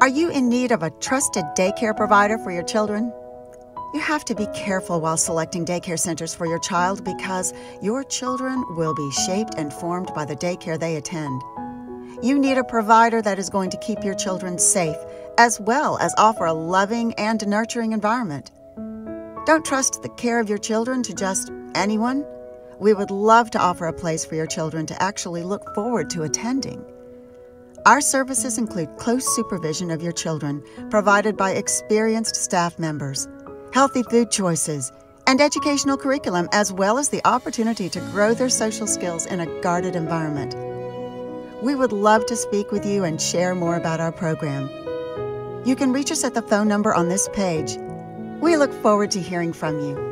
Are you in need of a trusted daycare provider for your children? You have to be careful while selecting daycare centers for your child because your children will be shaped and formed by the daycare they attend. You need a provider that is going to keep your children safe, as well as offer a loving and nurturing environment. Don't trust the care of your children to just anyone. We would love to offer a place for your children to actually look forward to attending. Our services include close supervision of your children, provided by experienced staff members, healthy food choices, and educational curriculum, as well as the opportunity to grow their social skills in a guarded environment. We would love to speak with you and share more about our program. You can reach us at the phone number on this page. We look forward to hearing from you.